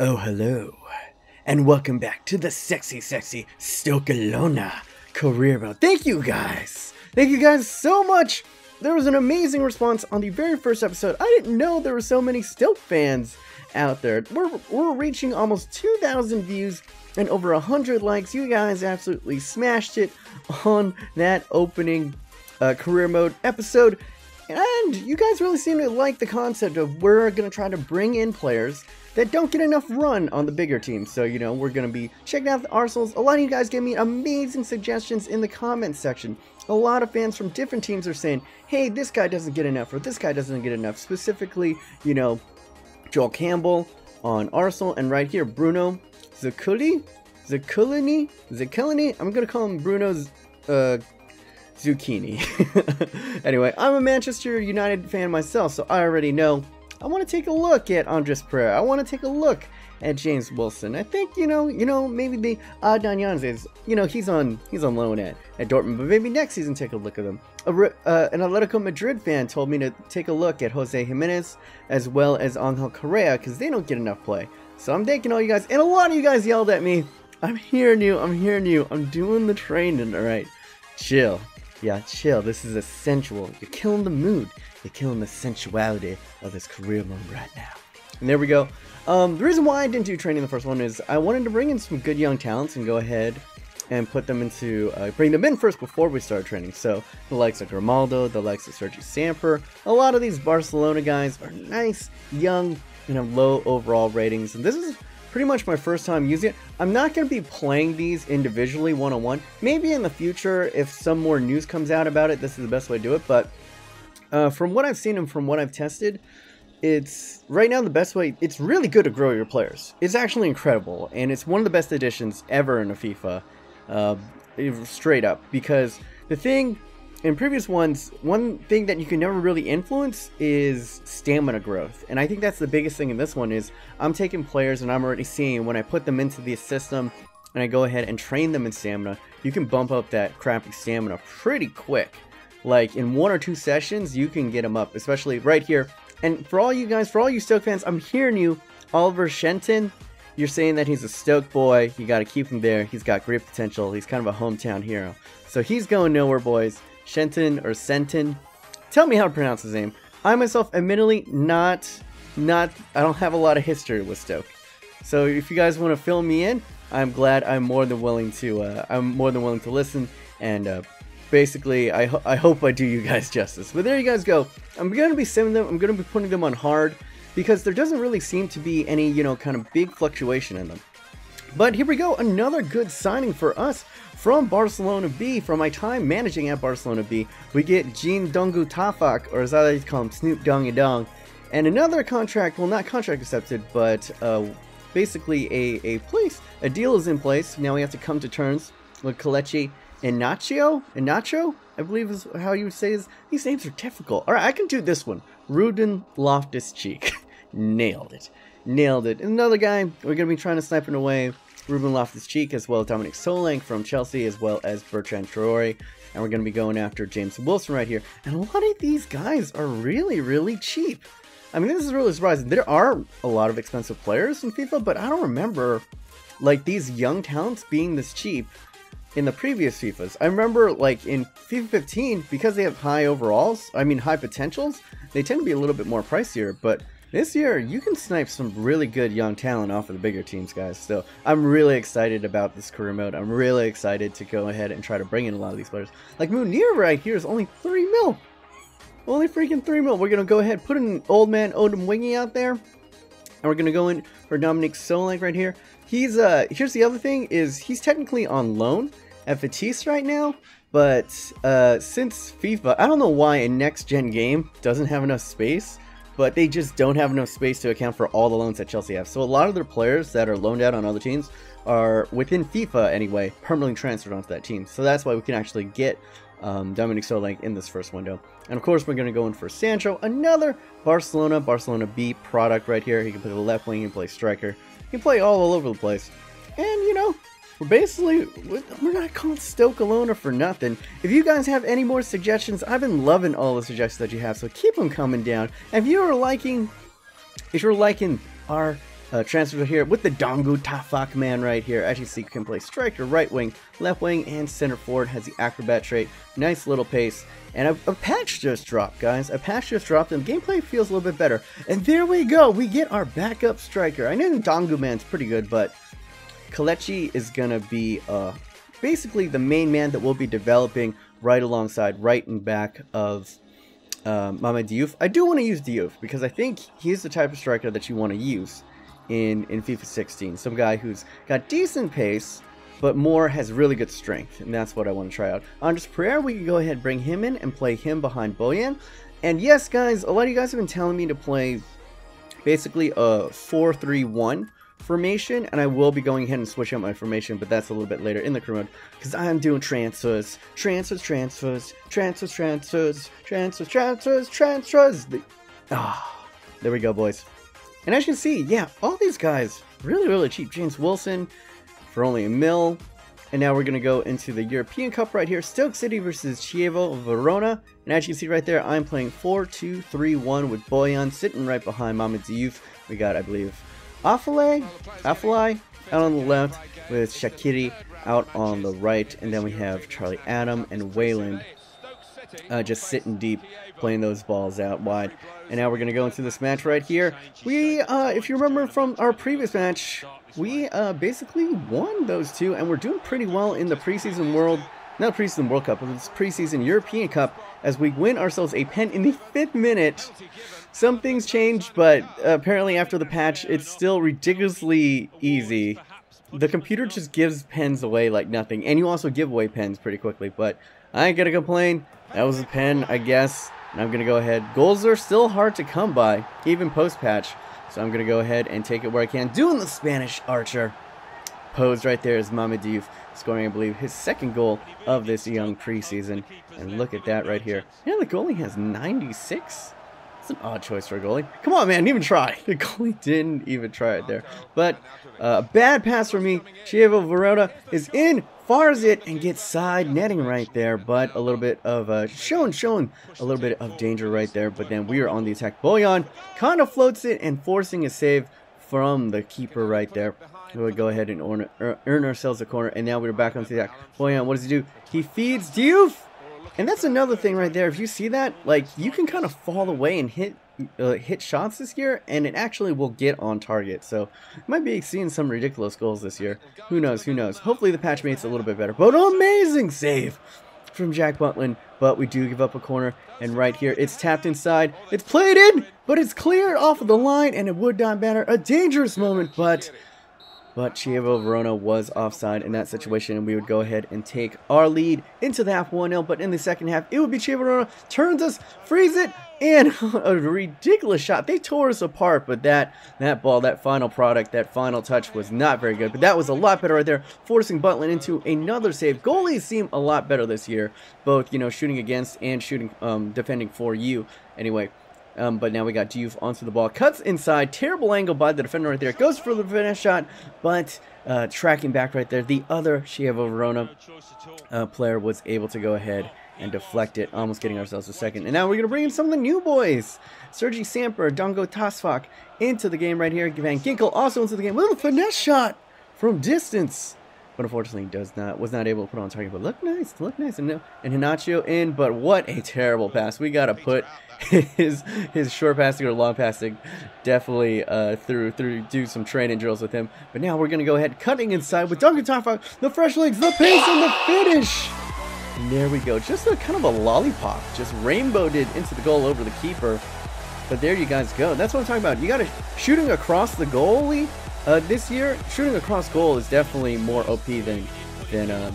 Oh, hello, and welcome back to the sexy, sexy Stokelona career mode. Thank you guys. Thank you guys so much. There was an amazing response on the very first episode. I didn't know there were so many Stoke fans out there. We're, we're reaching almost 2,000 views and over 100 likes. You guys absolutely smashed it on that opening uh, career mode episode. And you guys really seem to like the concept of we're going to try to bring in players that don't get enough run on the bigger teams. So, you know, we're going to be checking out the Arsenals. A lot of you guys gave me amazing suggestions in the comments section. A lot of fans from different teams are saying, hey, this guy doesn't get enough, or this guy doesn't get enough. Specifically, you know, Joel Campbell on Arsenal, and right here, Bruno Zakuli? Zakulini? Zakulini? I'm going to call him Bruno's uh, Zucchini. anyway, I'm a Manchester United fan myself, so I already know I want to take a look at Andreas Pereira. I want to take a look at James Wilson. I think you know, you know, maybe the Adnan Januzaj, you know, he's on he's on loan at, at Dortmund, but maybe next season take a look at him. A, uh, an Atletico Madrid fan told me to take a look at Jose Giménez as well as Angel Correa because they don't get enough play. So I'm thanking all you guys, and a lot of you guys yelled at me. I'm hearing you. I'm hearing you. I'm doing the training. All right, chill. Yeah, chill. This is essential. You're killing the mood. You're killing the sensuality of this career mode right now. And there we go. Um, the reason why I didn't do training the first one is I wanted to bring in some good young talents and go ahead and put them into, uh, bring them in first before we start training. So the likes of Grimaldo, the likes of Sergi Samper, a lot of these Barcelona guys are nice, young, and have low overall ratings. And this is pretty much my first time using it. I'm not going to be playing these individually one-on-one. -on -one. Maybe in the future, if some more news comes out about it, this is the best way to do it. But uh, from what I've seen and from what I've tested, it's right now the best way. It's really good to grow your players. It's actually incredible, and it's one of the best additions ever in a FIFA, uh, straight up. Because the thing in previous ones, one thing that you can never really influence is stamina growth, and I think that's the biggest thing in this one. Is I'm taking players and I'm already seeing when I put them into the system and I go ahead and train them in stamina, you can bump up that crappy stamina pretty quick like in one or two sessions, you can get him up, especially right here. And for all you guys, for all you Stoke fans, I'm hearing you, Oliver Shenton. You're saying that he's a Stoke boy. You got to keep him there. He's got great potential. He's kind of a hometown hero. So he's going nowhere, boys. Shenton or Senton. Tell me how to pronounce his name. I myself, admittedly, not, not, I don't have a lot of history with Stoke. So if you guys want to fill me in, I'm glad. I'm more than willing to. Uh, I'm more than willing to listen and uh, basically, I, ho I hope I do you guys justice. But there you guys go. I'm going to be sending them, I'm going to be putting them on hard because there doesn't really seem to be any, you know, kind of big fluctuation in them. But here we go, another good signing for us from Barcelona B. From my time managing at Barcelona B, we get Jean Dongou Tsafack, or as I like to call him, Snoop Dongy Dong. And another contract, well not contract accepted, but uh, basically a, a place, a deal is in place. Now we have to come to terms with Kelechi Inacio? Inacho? I believe is how you would say is these names are difficult. Alright, I can do this one. Ruben Loftus Cheek. Nailed it. Nailed it. Another guy we're gonna be trying to snipe him away. Ruben Loftus Cheek as well as Dominic Solanke from Chelsea as well as Bertrand Traore. And we're gonna be going after James Wilson right here. And a lot of these guys are really, really cheap. I mean, this is really surprising. There are a lot of expensive players in FIFA, but I don't remember like these young talents being this cheap in the previous FIFAs. I remember like in FIFA 15, because they have high overalls, I mean high potentials, they tend to be a little bit more pricier, but this year you can snipe some really good young talent off of the bigger teams, guys. So I'm really excited about this career mode. I'm really excited to go ahead and try to bring in a lot of these players. Like Munir right here is only 3 mil. Only freaking 3 mil. We're going to go ahead put an old man Odemwingie out there. And we're going to go in for Dominic Solanke right here. He's, uh, here's the other thing, is he's technically on loan at Vitesse right now, but uh, since FIFA, I don't know why a next-gen game doesn't have enough space, but they just don't have enough space to account for all the loans that Chelsea have. So a lot of their players that are loaned out on other teams are, within FIFA anyway, permanently transferred onto that team. So that's why we can actually get um, Dominic Solanke in this first window. And of course, we're going to go in for Sancho, another Barcelona, Barcelona B product right here. He can play the left wing, he can play striker, he can play all, all over the place. And, you know, we're basically, we're not calling Stokelona for nothing. If you guys have any more suggestions, I've been loving all the suggestions that you have, so keep them coming down. if you're liking, if you're liking our uh, transfer here with the Dongou Tsafack man right here. As you see, can play striker, right wing, left wing, and center forward. Has the acrobat trait. Nice little pace. And a, a patch just dropped, guys. A patch just dropped, and gameplay feels a little bit better. And there we go. We get our backup striker. I know Dongou man's pretty good, but Kelechi is going to be uh, basically the main man that we'll be developing right alongside, right and back of um, Mohamed Diouf. I do want to use Diouf because I think he's the type of striker that you want to use in, in FIFA 16. Some guy who's got decent pace, but more has really good strength, and that's what I want to try out. Andreas Pereira, we can go ahead and bring him in and play him behind Bojan. And yes, guys, a lot of you guys have been telling me to play basically a 4-3-1 formation, and I will be going ahead and switching up my formation, but that's a little bit later in the career mode, because I'm doing transfers, transfers, transfers, transfers, transfers, transfers, transfers, transfers. Ah, there we go, boys. And as you can see, yeah, all these guys, really, really cheap. James Wilson for only a mil. And now we're going to go into the European Cup right here. Stoke City versus Chievo Verona. And as you can see right there, I'm playing 4-2-3-1 with Bojan sitting right behind Mohamed Diouf. We got, I believe, Afale, Afalai out on the left with Shaqiri out on the right. And then we have Charlie Adam and Whelan uh, just sitting deep, playing those balls out wide. And now we're going to go into this match right here. We, uh, if you remember from our previous match, we uh, basically won those two, and we're doing pretty well in the preseason world, not preseason World Cup, but this preseason European Cup, as we win ourselves a pen in the fifth minute. Some things changed, but apparently after the patch, it's still ridiculously easy. The computer just gives pens away like nothing, and you also give away pens pretty quickly, but I ain't gonna complain. That was a pen, I guess. And I'm to go ahead. Goals are still hard to come by, even post-patch. So I'm to go ahead and take it where I can. Doing the Spanish Archer. Posed right there is Mamadou scoring, I believe, his second goal of this young preseason. And look at that right here. Yeah, the goalie has 96. It's an odd choice for a goalie. Come on, man, even try. The goalie didn't even try it there. But a uh, bad pass for me. Chievo Verona is in fars it and gets side netting right there, but a little bit of uh, showing, showing a little bit of danger right there. But then we are on the attack. Bojan kind of floats it and forcing a save from the keeper right there. We would go ahead and earn, earn ourselves a corner, and now we're back on the attack. Bojan, what does he do? He feeds Diouf! And that's another thing right there. If you see that, like, you can kind of fall away and hit uh, hit shots this year, and it actually will get on target. So, might be seeing some ridiculous goals this year. Who knows? Who knows? Hopefully, the patch mate's a little bit better. But amazing save from Jack Butland. But we do give up a corner, and right here, it's tapped inside. It's played in, but it's cleared off of the line, and it would not matter. A dangerous moment, but but Chievo Verona was offside in that situation, and we would go ahead and take our lead into the half 1-0, but in the second half, it would be Chievo Verona turns us, frees it, and a ridiculous shot. They tore us apart, but that that ball, that final product, that final touch was not very good. But that was a lot better right there, forcing Butland into another save. Goalies seem a lot better this year, both you know shooting against and shooting, um, defending for you. Anyway, um, but now we got Diouf onto the ball. Cuts inside. Terrible angle by the defender right there. Goes for the finish shot, but uh, tracking back right there. The other Chievo Verona uh, player was able to go ahead and deflect it, almost getting ourselves a second. And now we're going to bring in some of the new boys. Sergi Samper, Dongou Tsafack into the game right here. Van Ginkel also into the game. Little finesse shot from distance but unfortunately does not was not able to put on target. But look nice, look nice, and and Hinacho in. But what a terrible pass! We gotta put his his short passing or long passing definitely uh, through through do some training drills with him. But now we're gonna go ahead cutting inside with Duncan Taffa, the fresh legs, the pace, and the finish. And there we go, just a kind of a lollipop, just rainbowed it into the goal over the keeper. But there you guys go. That's what I'm talking about. You got to shooting across the goalie uh, this year, shooting across goal is definitely more OP than than uh,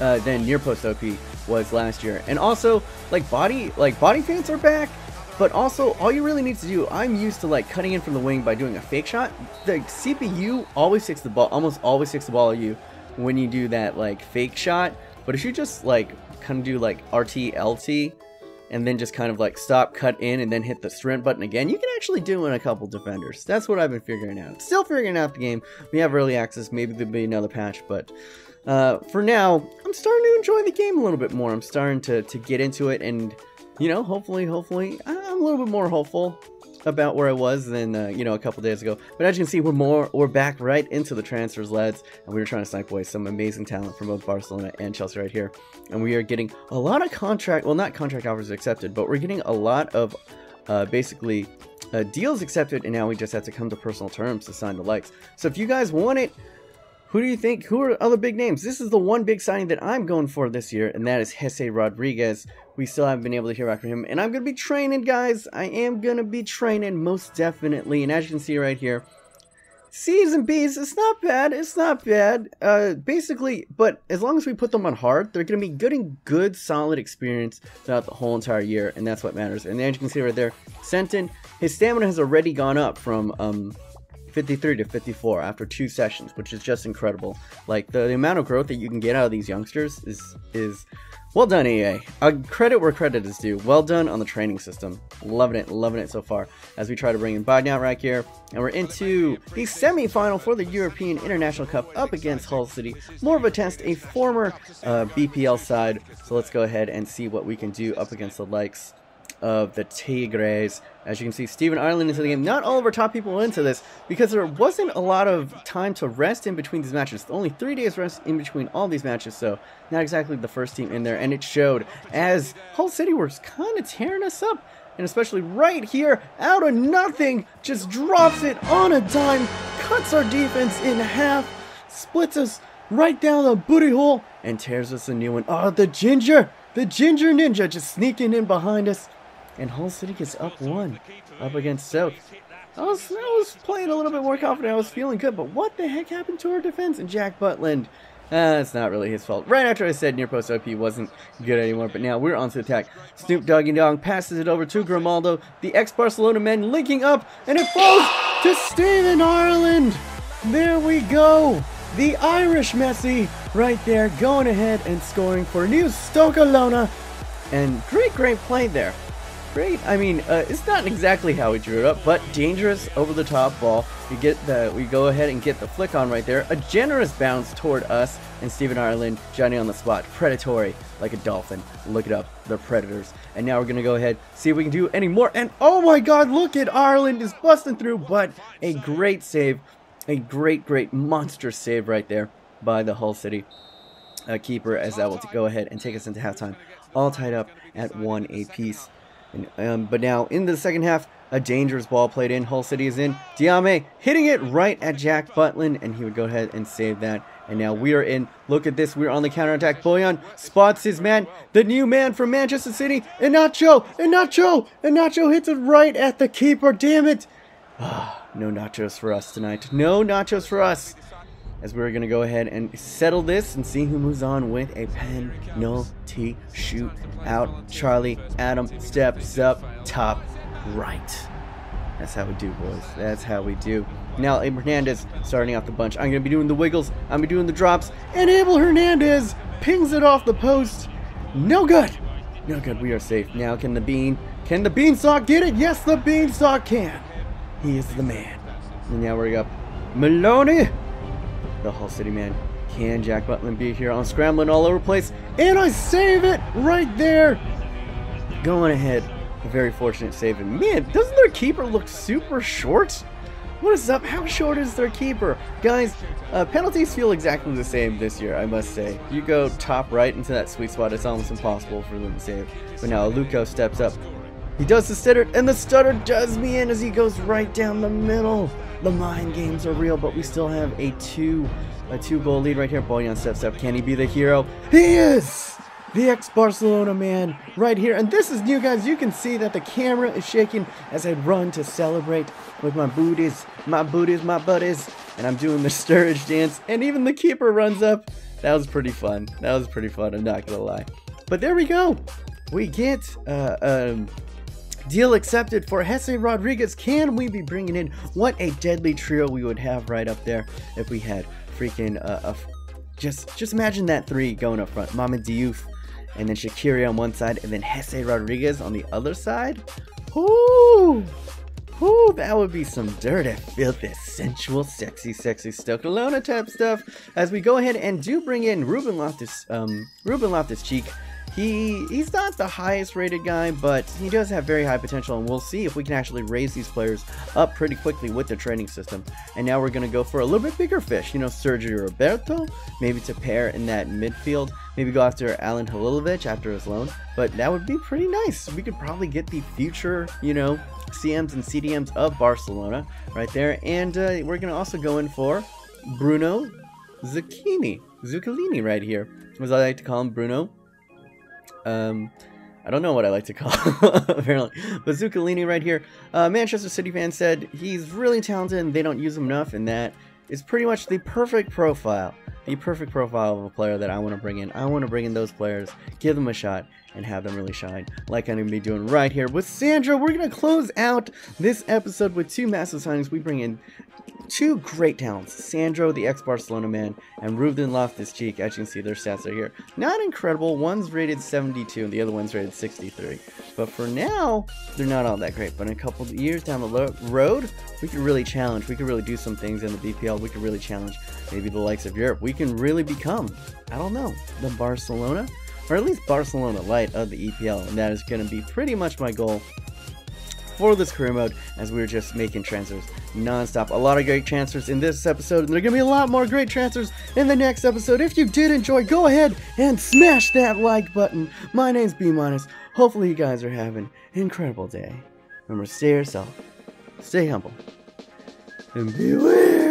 uh, than near post OP was last year. And also, like body like body fans are back, but also all you really need to do. I'm used to like cutting in from the wing by doing a fake shot. The CPU always takes the ball, almost always takes the ball at you when you do that like fake shot. But if you just like kind of do like RT LT and then just kind of like stop, cut in, and then hit the sprint button again, you can actually do it in a couple defenders. That's what I've been figuring out. Still figuring out the game. We have early access. Maybe there'll be another patch, but uh, for now, I'm starting to enjoy the game a little bit more. I'm starting to, to get into it, and, you know, hopefully, hopefully, I'm a little bit more hopeful. About where I was than uh, you know a couple days ago. But as you can see, we're more we're back right into the transfers, lads, and we are trying to snipe away some amazing talent from both Barcelona and Chelsea right here. And we are getting a lot of contract, well, not contract offers accepted, but we're getting a lot of uh, basically uh, deals accepted, and now we just have to come to personal terms to sign the likes. So if you guys want it, who do you think? Who are other big names? This is the one big signing that I'm going for this year, and that is Jesse Rodriguez. We still haven't been able to hear back from him, and I'm going to be training, guys. I am going to be training, most definitely. And as you can see right here, C's and B's, it's not bad. It's not bad. Uh, basically, but as long as we put them on hard, they're going to be getting good, solid experience throughout the whole entire year, and that's what matters. And as you can see right there, Senton, his stamina has already gone up from um, 53 to 54 after two sessions, which is just incredible. Like the, the amount of growth that you can get out of these youngsters is is well done, EA. Credit where credit is due. Well done on the training system. Loving it, loving it so far. As we try to bring in Bogdan right here, and we're into the semi-final for the European International Cup up against Hull City. More of a test, a former uh, BPL side. So let's go ahead and see what we can do up against the likes of the Tigers. As you can see, Stephen Ireland into the game. Not all of our top people into this because there wasn't a lot of time to rest in between these matches. Only three days rest in between all these matches, so not exactly the first team in there. And it showed as Hull City was kind of tearing us up. And especially right here, out of nothing, just drops it on a dime, cuts our defense in half, splits us right down the booty hole, and tears us a new one. Oh, the Ginger! The Ginger Ninja just sneaking in behind us and Hull City gets up one, up against South. I was, I was playing a little bit more confident. I was feeling good, but what the heck happened to our defense? And Jack Butland, uh, it's not really his fault. Right after I said near post OP wasn't good anymore, but now we're on to attack. Snoop Doggy Dog passes it over to Grimaldo. The ex-Barcelona men linking up, and it falls to Stephen Ireland. There we go. The Irish Messi right there going ahead and scoring for New Stokelona. And great, great play there great. I mean, uh, it's not exactly how we drew it up, but dangerous over the top ball. We get the, we go ahead and get the flick on right there. A generous bounce toward us and Stephen Ireland, Johnny on the spot. Predatory, like a dolphin. Look it up. They're predators. And now we're to go ahead, see if we can do any more. And oh my god, look at Ireland is busting through, but a great save. A great, great monster save right there by the Hull City uh, keeper as that will go ahead and take us into halftime. All tied up at one apiece. Um, but now in the second half, a dangerous ball played in. Hull City is in. Diame hitting it right at Jack Butland, and he would go ahead and save that. And now we are in. Look at this. We're on the counterattack. Bojan spots his man, the new man from Manchester City. And Nacho, and Nacho, and Nacho hits it right at the keeper. Damn it. Ah, no nachos for us tonight. No nachos for us as we're going to go ahead and settle this and see who moves on with a penalty shoot out. Charlie Adam steps up top right. That's how we do, boys. That's how we do. Now, Abel Hernandez starting off the bunch. I'm going to be doing the wiggles. I'm going to be doing the drops. And Abel Hernandez pings it off the post. No good. No good. We are safe. Now, can the bean, can the beanstalk get it? Yes, the beanstalk can. He is the man. And now we're up. Maloney the Hull City man. Can Jack Butland be here I'm scrambling all over place? And I save it right there. Going ahead. A very fortunate save. And man, doesn't their keeper look super short? What is up? How short is their keeper? Guys, uh, penalties feel exactly the same this year, I must say. You go top right into that sweet spot, it's almost impossible for them to save. But now Luco steps up. He does the stutter, and the stutter does me in as he goes right down the middle. The mind games are real, but we still have a two a two goal lead right here. Bojan steps up. Can he be the hero? He is! The ex-Barcelona man right here. And this is new, guys. You can see that the camera is shaking as I run to celebrate with my booties, my booties, my buddies. And I'm doing the Sturridge dance. And even the keeper runs up. That was pretty fun. That was pretty fun. I'm not going to lie. But there we go. We get uh, um, Deal accepted for Jesse Rodriguez. Can we be bringing in what a deadly trio we would have right up there if we had freaking uh, a, just just imagine that three going up front. Mama Diouf and then Shaqiri on one side and then Jesse Rodriguez on the other side. Ooh. Ooh, that would be some dirty, filthy, sensual, sexy, sexy Stokelona type stuff. As we go ahead and do bring in Ruben Loftus, um, Ruben Loftus Cheek he he's not the highest rated guy, but he does have very high potential, and we'll see if we can actually raise these players up pretty quickly with the training system. And now we're going to go for a little bit bigger fish, you know, Sergio Roberto, maybe to pair in that midfield, maybe go after Alen Halilovic after his loan, but that would be pretty nice. We could probably get the future, you know, CMs and CDMs of Barcelona right there, and uh, we're going to also go in for Bruno Zucchini, Zucchini right here, as I like to call him, Bruno um, I don't know what I like to call apparently. But Zuculini right here, uh, Manchester City fan said he's really talented and they don't use him enough, and that is pretty much the perfect profile. The perfect profile of a player that I want to bring in. I want to bring in those players, give them a shot, and have them really shine like I'm going to be doing right here with Sandro. We're going to close out this episode with two massive signings. We bring in two great talents, Sandro, the ex-Barcelona man, and Ruben Loftus-Cheek. As you can see, their stats are here. Not incredible. One's rated 72, and the other one's rated 63. But for now, they're not all that great. But in a couple years down the road, we could really challenge. We could really do some things in the BPL. We could really challenge maybe the likes of Europe. We can really become, I don't know, the Barcelona, or at least Barcelona light of the EPL. And that is going to be pretty much my goal for this career mode as we are just making transfers non-stop. A lot of great transfers in this episode, and there are going to be a lot more great transfers in the next episode. If you did enjoy, go ahead and smash that like button. My name's B Minus. Hopefully you guys are having an incredible day. Remember, stay yourself, stay humble, and beware.